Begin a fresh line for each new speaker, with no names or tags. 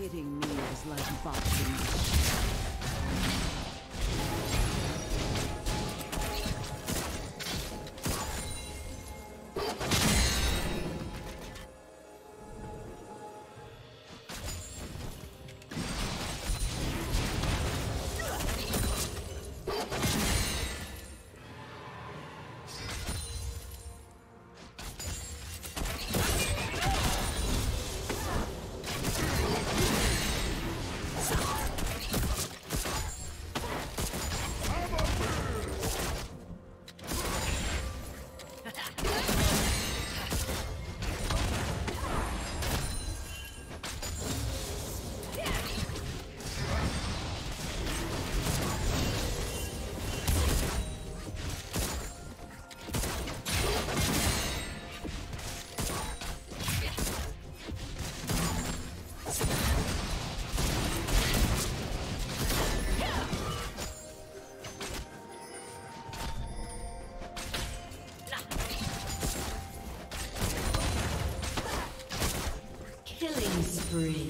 Hitting me is like boxing.
Spree.